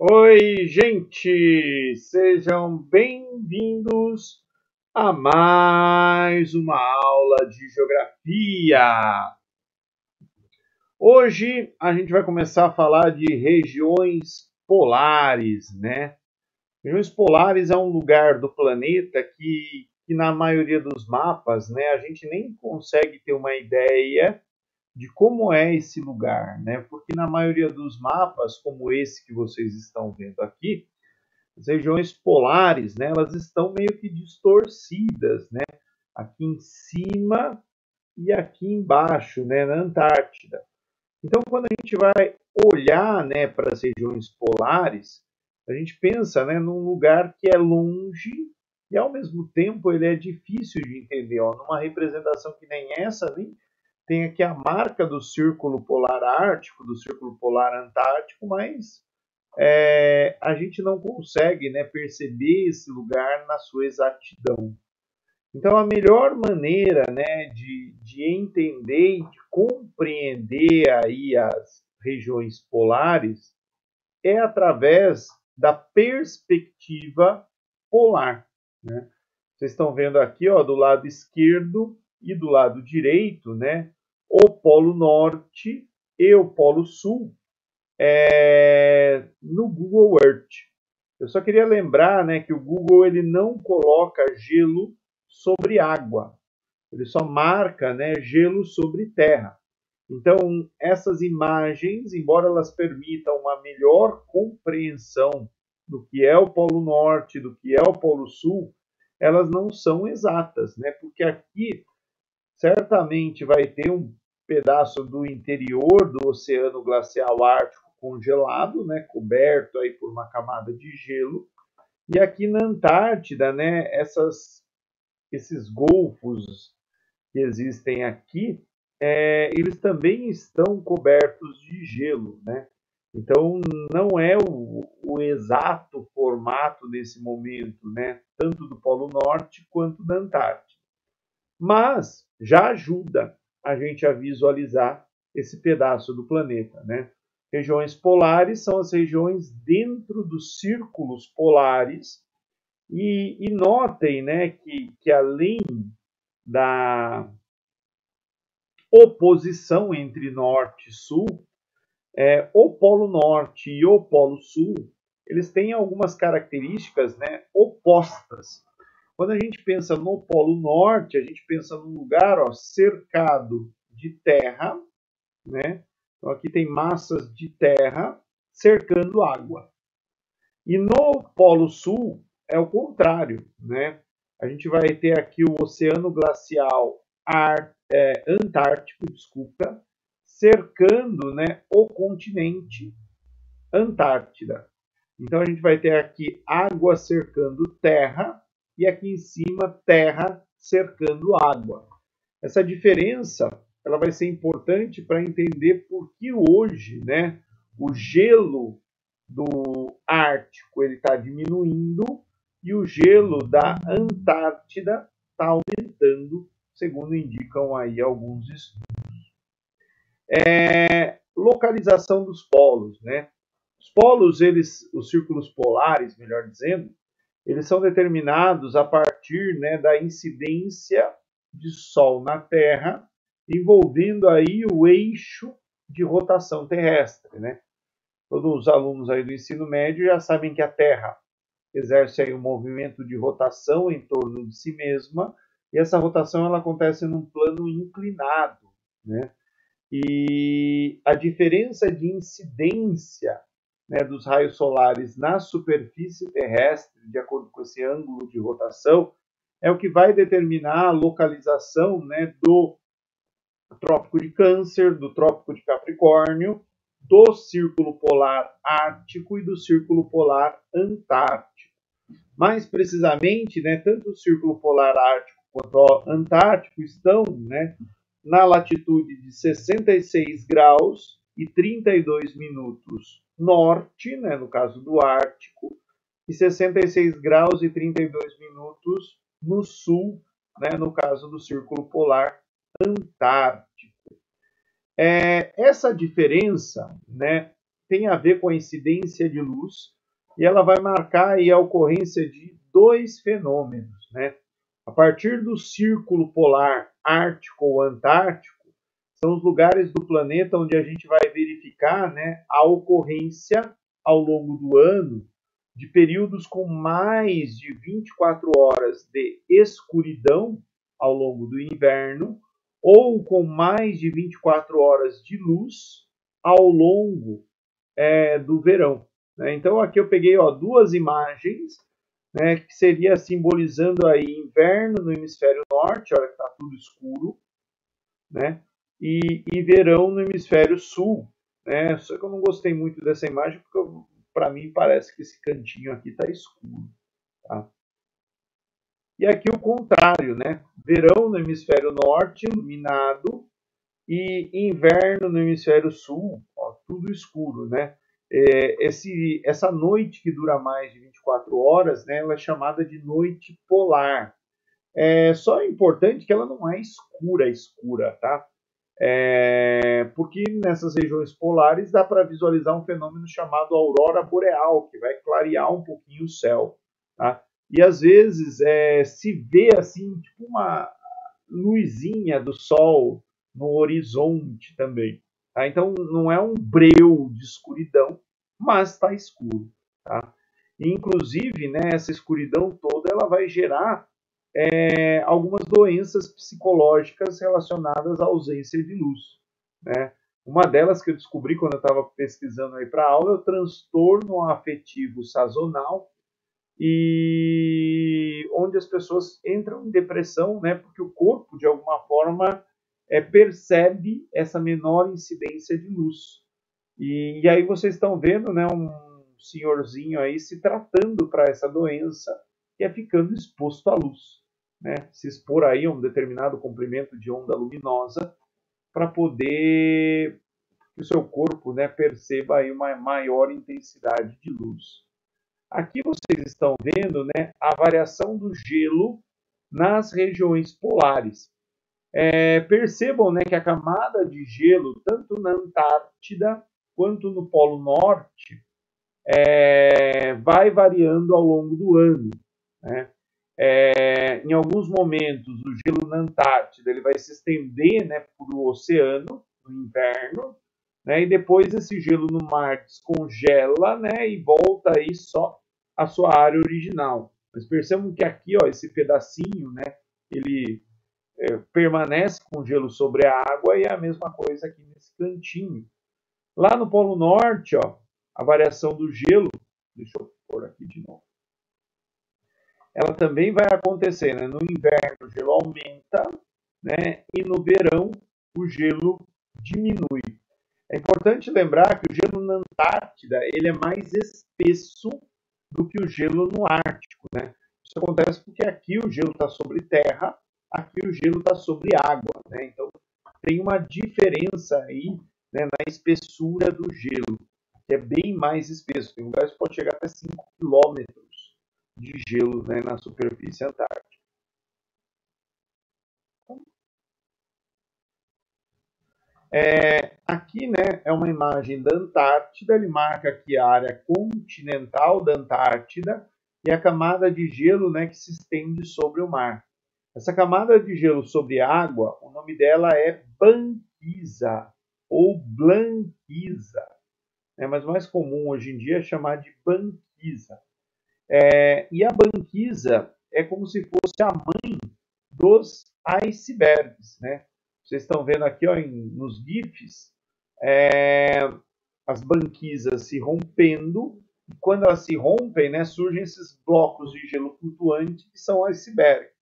Oi, gente! Sejam bem-vindos a mais uma aula de geografia. Hoje a gente vai começar a falar de regiões polares, né? Regiões polares é um lugar do planeta que, que na maioria dos mapas, né, a gente nem consegue ter uma ideia de como é esse lugar, né? Porque na maioria dos mapas, como esse que vocês estão vendo aqui, as regiões polares, né, elas estão meio que distorcidas, né? Aqui em cima e aqui embaixo, né, na Antártida. Então, quando a gente vai olhar, né, para as regiões polares, a gente pensa, né, num lugar que é longe e ao mesmo tempo ele é difícil de entender, ó, numa representação que nem essa, nem tem aqui a marca do Círculo Polar Ártico, do Círculo Polar Antártico, mas é, a gente não consegue né, perceber esse lugar na sua exatidão. Então, a melhor maneira né, de, de entender e de compreender aí as regiões polares é através da perspectiva polar. Né? Vocês estão vendo aqui ó, do lado esquerdo e do lado direito, né, o Polo Norte e o Polo Sul é, no Google Earth. Eu só queria lembrar né, que o Google ele não coloca gelo sobre água, ele só marca né, gelo sobre terra. Então, essas imagens, embora elas permitam uma melhor compreensão do que é o Polo Norte, do que é o Polo Sul, elas não são exatas, né? Porque aqui certamente vai ter um pedaço do interior do Oceano Glacial Ártico congelado, né, coberto aí por uma camada de gelo. E aqui na Antártida, né, essas, esses golfos que existem aqui, é, eles também estão cobertos de gelo, né? Então não é o, o, exato formato nesse momento, né? Tanto do Polo Norte quanto da Antártida. Mas já ajuda a gente a visualizar esse pedaço do planeta. Né? Regiões polares são as regiões dentro dos círculos polares. E, e notem né, que, que além da oposição entre norte e sul, é, o Polo Norte e o Polo Sul, eles têm algumas características né, opostas. Quando a gente pensa no Polo Norte, a gente pensa num lugar ó, cercado de terra, né? Então aqui tem massas de terra cercando água. E no Polo Sul é o contrário, né? A gente vai ter aqui o Oceano Glacial Ar, é, Antártico, desculpa, cercando né, o continente Antártida. Então a gente vai ter aqui água cercando terra e aqui em cima terra cercando água. Essa diferença ela vai ser importante para entender por que hoje né, o gelo do Ártico está diminuindo e o gelo da Antártida está aumentando, segundo indicam aí alguns estudos. É, localização dos polos, né? Os polos, eles, os círculos polares, melhor dizendo, eles são determinados a partir né, da incidência de Sol na Terra, envolvendo aí o eixo de rotação terrestre. Né? Todos os alunos aí do ensino médio já sabem que a Terra exerce aí um movimento de rotação em torno de si mesma, e essa rotação ela acontece num plano inclinado. Né? E a diferença de incidência né, dos raios solares na superfície terrestre, de acordo com esse ângulo de rotação, é o que vai determinar a localização né, do Trópico de Câncer, do Trópico de Capricórnio, do Círculo Polar Ártico e do Círculo Polar Antártico. Mais precisamente, né, tanto o Círculo Polar Ártico quanto o Antártico estão né, na latitude de 66 graus e 32 minutos norte, né, no caso do Ártico, e 66 graus e 32 minutos no sul, né, no caso do Círculo Polar Antártico. É, essa diferença né, tem a ver com a incidência de luz e ela vai marcar aí a ocorrência de dois fenômenos, né? A partir do círculo polar ártico ou antártico, são os lugares do planeta onde a gente vai verificar né, a ocorrência ao longo do ano de períodos com mais de 24 horas de escuridão ao longo do inverno ou com mais de 24 horas de luz ao longo é, do verão. Né? Então aqui eu peguei ó, duas imagens né, que seria simbolizando aí inverno no hemisfério norte, olha que está tudo escuro, né, e, e verão no hemisfério sul. Né, só que eu não gostei muito dessa imagem porque para mim parece que esse cantinho aqui está escuro. Tá? E aqui o contrário, né? Verão no hemisfério norte, iluminado, e inverno no hemisfério sul, ó, tudo escuro, né? É, esse, essa noite que dura mais de 24 horas, né, ela é chamada de noite polar. É só é importante que ela não é escura, escura, tá? É, porque nessas regiões polares dá para visualizar um fenômeno chamado aurora boreal, que vai clarear um pouquinho o céu, tá? E às vezes é, se vê assim, tipo uma luzinha do sol no horizonte também. Tá? Então não é um breu de escuridão, mas está escuro. Tá? inclusive, né, essa escuridão toda ela vai gerar é, algumas doenças psicológicas relacionadas à ausência de luz. Né? Uma delas que eu descobri quando eu estava pesquisando aí para aula é o transtorno afetivo sazonal, e onde as pessoas entram em depressão, né, porque o corpo de alguma forma é, percebe essa menor incidência de luz. E, e aí vocês estão vendo né, um senhorzinho aí se tratando para essa doença e é ficando exposto à luz. Né? Se expor aí a um determinado comprimento de onda luminosa para poder que o seu corpo né, perceba aí uma maior intensidade de luz. Aqui vocês estão vendo né, a variação do gelo nas regiões polares. É, percebam né, que a camada de gelo, tanto na Antártida quanto no Polo Norte, é, vai variando ao longo do ano. Né? É, em alguns momentos, o gelo na Antártida ele vai se estender né, para o oceano no inverno, né, e depois esse gelo no mar descongela né, e volta aí só à sua área original. Mas percebam que aqui, ó, esse pedacinho, né, ele é, permanece com gelo sobre a água e é a mesma coisa aqui nesse cantinho. Lá no Polo Norte, ó, a variação do gelo, deixa eu pôr aqui de novo, ela também vai acontecer. Né? No inverno o gelo aumenta né? e no verão o gelo diminui. É importante lembrar que o gelo na Antártida ele é mais espesso do que o gelo no Ártico. Né? Isso acontece porque aqui o gelo está sobre terra aqui o gelo está sobre água, né? Então tem uma diferença aí né, na espessura do gelo, que é bem mais espesso. Tem lugares que pode chegar até 5 quilômetros de gelo né, na superfície antártica. É, aqui né, é uma imagem da Antártida, ele marca aqui a área continental da Antártida e a camada de gelo né, que se estende sobre o mar. Essa camada de gelo sobre água, o nome dela é banquisa ou blanquisa. É, mas mais comum hoje em dia é chamar de banquisa. É, e a banquisa é como se fosse a mãe dos icebergs. Né? Vocês estão vendo aqui ó, em, nos GIFs é, as banquisas se rompendo. E quando elas se rompem, né, surgem esses blocos de gelo flutuante que são icebergs.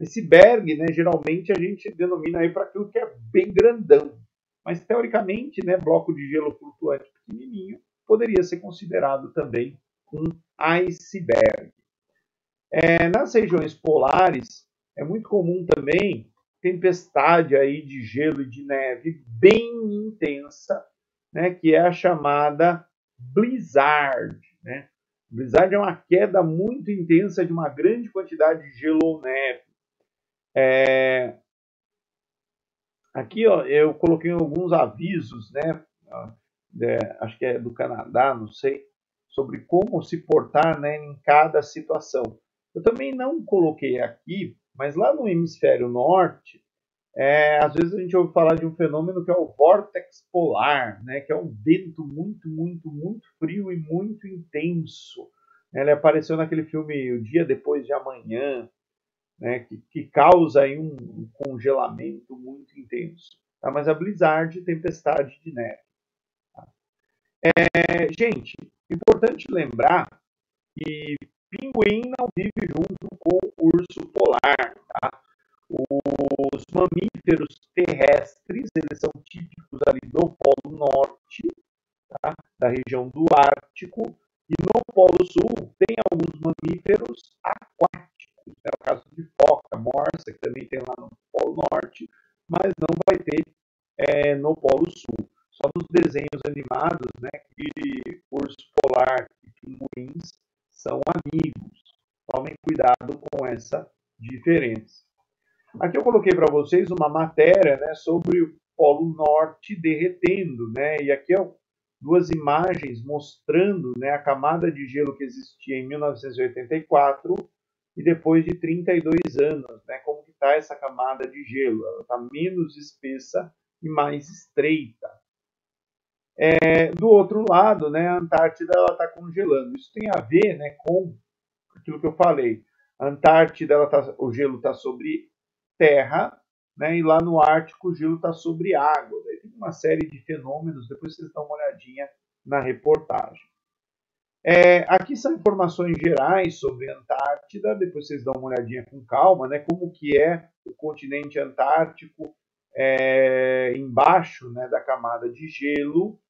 Esse berg, né, geralmente a gente denomina aí para aquilo que é bem grandão. Mas teoricamente, né, bloco de gelo flutuante pequenininho poderia ser considerado também um iceberg. É, nas regiões polares é muito comum também tempestade aí de gelo e de neve bem intensa, né, que é a chamada blizzard. Né? Blizzard é uma queda muito intensa de uma grande quantidade de gelo ou neve. É, aqui ó, eu coloquei alguns avisos, né? é, acho que é do Canadá, não sei, sobre como se portar né, em cada situação. Eu também não coloquei aqui, mas lá no hemisfério norte, é, às vezes a gente ouve falar de um fenômeno que é o vórtex polar, né, que é um vento muito, muito, muito frio e muito intenso. Ele apareceu naquele filme O Dia Depois de Amanhã, né, que, que, causa aí um, congelamento muito intenso. Tá? Mas a blizzard, tempestade de neve. Tá? É, gente, importante lembrar que pinguim não vive junto com urso polar. Tá? Os mamíferos terrestres, eles são típicos ali do Polo Norte, tá? da região do Ártico, e no Polo Sul tem alguns mamíferos aquáticos, é o caso de foca, morsa, que também tem lá no Polo Norte, mas não vai ter é, no Polo Sul. Só nos desenhos animados, né, que urso polar e pinguins são amigos. Tomem cuidado com essa diferença. Aqui eu coloquei para vocês uma matéria né, sobre o Polo Norte derretendo, né? E aqui é duas imagens mostrando né, a camada de gelo que existia em 1984 e depois de 32 anos, né, como que está essa camada de gelo? Ela está menos espessa e mais estreita. É, do outro lado, né, a Antártida está congelando. Isso tem a ver né, com aquilo que eu falei. Antártida, tá, o gelo está sobre terra, né, e lá no Ártico o gelo está sobre água. Daí tem uma série de fenômenos, depois vocês dão uma olhadinha na reportagem. É, aqui são informações gerais sobre a Antártida, depois vocês dão uma olhadinha com calma, né, como que é o continente antártico é, embaixo né, da camada de gelo,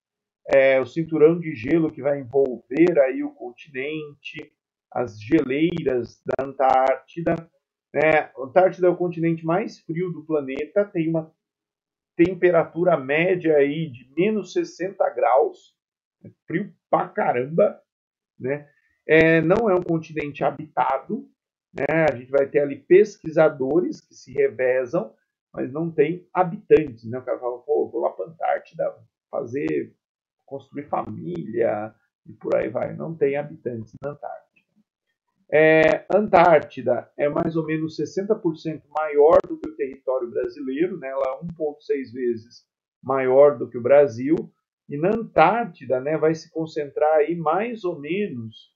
é, o cinturão de gelo que vai envolver aí o continente, as geleiras da Antártida. Né? A Antártida é o continente mais frio do planeta, tem uma temperatura média aí de menos 60 graus, é frio pra caramba, né? É, não é um continente habitado, né? A gente vai ter ali pesquisadores que se revezam, mas não tem habitantes, né? O cara fala, pô, vou lá para Antártida fazer, construir família e por aí vai. Não tem habitantes na Antártida. É, Antártida é mais ou menos 60% maior do que o território brasileiro, né? ela é 1,6 vezes maior do que o Brasil, e na Antártida né, vai se concentrar aí mais ou menos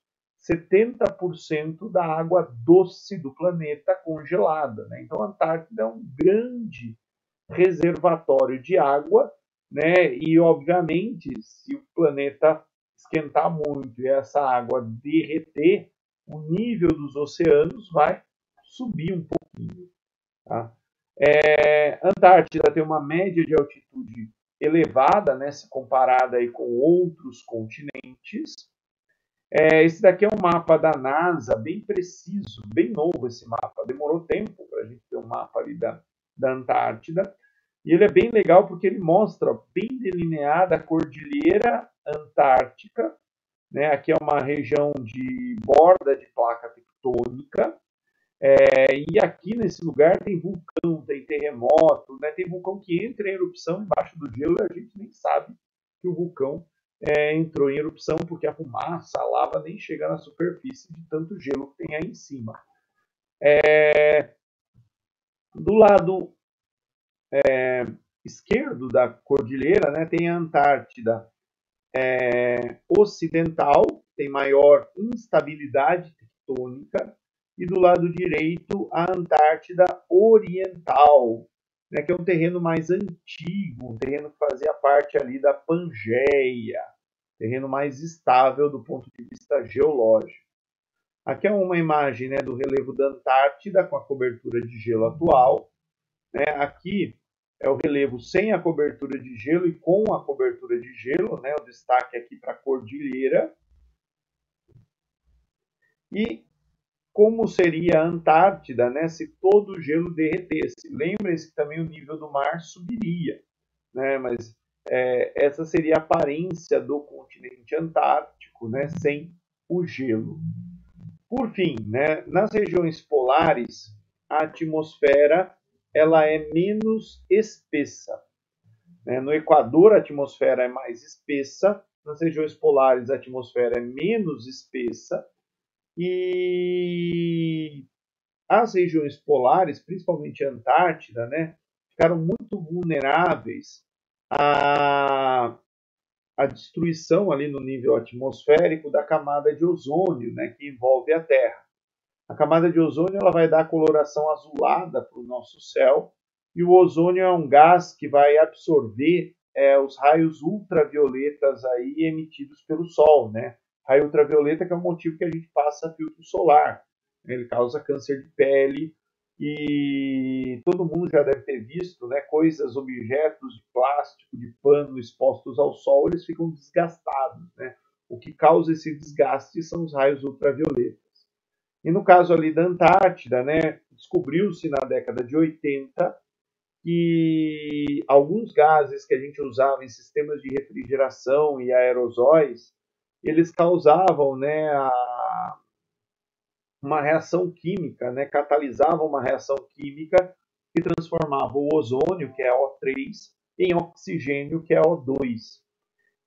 70% da água doce do planeta congelada. Né? Então a Antártida é um grande reservatório de água, né? e obviamente, se o planeta esquentar muito e essa água derreter, o nível dos oceanos vai subir um pouquinho. Tá? É, Antártida tem uma média de altitude elevada, né, se comparada aí com outros continentes. É, esse daqui é um mapa da NASA, bem preciso, bem novo esse mapa. Demorou tempo para a gente ter um mapa ali da, da Antártida. E ele é bem legal porque ele mostra bem delineada a cordilheira antártica né? Aqui é uma região de borda de placa tectônica. É, e aqui nesse lugar tem vulcão, tem terremoto, né? tem vulcão que entra em erupção embaixo do gelo e a gente nem sabe que o vulcão é, entrou em erupção porque a fumaça, a lava nem chega na superfície de tanto gelo que tem aí em cima. É, do lado é, esquerdo da cordilheira né, tem a Antártida é, ocidental, tem maior instabilidade tectônica, e do lado direito a Antártida Oriental, né, que é um terreno mais antigo, um terreno que fazia parte ali da Pangeia, terreno mais estável do ponto de vista geológico. Aqui é uma imagem né, do relevo da Antártida com a cobertura de gelo atual. Né? Aqui é o relevo sem a cobertura de gelo e com a cobertura de gelo, né? O destaque aqui para a cordilheira. E como seria a Antártida, né, se todo o gelo derretesse? Lembrem-se que também o nível do mar subiria, né? Mas é, essa seria a aparência do continente antártico, né, sem o gelo. Por fim, né, nas regiões polares, a atmosfera ela é menos espessa. Né? No Equador, a atmosfera é mais espessa, nas regiões polares, a atmosfera é menos espessa, e as regiões polares, principalmente a Antártida, né, ficaram muito vulneráveis à, à destruição ali no nível atmosférico da camada de ozônio, né, que envolve a Terra. A camada de ozônio ela vai dar coloração azulada para o nosso céu, e o ozônio é um gás que vai absorver é, os raios ultravioletas aí emitidos pelo Sol, né? Raio ultravioleta que é o motivo que a gente passa filtro solar. Ele causa câncer de pele e todo mundo já deve ter visto, né? Coisas, objetos de plástico, de pano expostos ao sol, eles ficam desgastados, né? O que causa esse desgaste são os raios ultravioletas. E no caso ali da Antártida, né, descobriu-se na década de 80 que alguns gases que a gente usava em sistemas de refrigeração e aerosóis, eles causavam né, a, uma reação química, né, catalisavam uma reação química que transformava o ozônio, que é O3, em oxigênio, que é O2.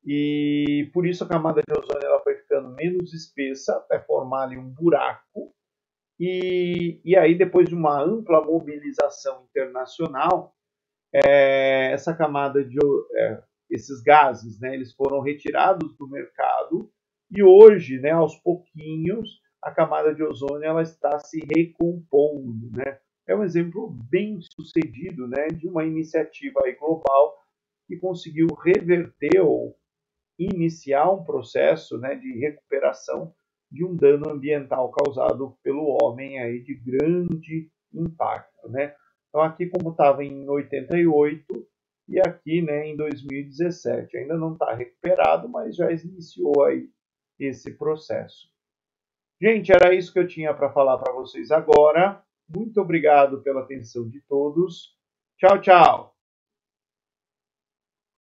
E por isso a camada de ozônio ela foi ficando menos espessa até formar ali um buraco e, e aí, depois de uma ampla mobilização internacional, é, essa camada de é, esses gases, né, eles foram retirados do mercado e hoje, né, aos pouquinhos, a camada de ozônio ela está se recompondo, né? É um exemplo bem sucedido, né, de uma iniciativa global que conseguiu reverter ou iniciar um processo, né, de recuperação de um dano ambiental causado pelo homem aí de grande impacto, né? Então aqui como estava em 88 e aqui, né, em 2017, ainda não está recuperado, mas já iniciou aí esse processo. Gente, era isso que eu tinha para falar para vocês agora. Muito obrigado pela atenção de todos. Tchau, tchau.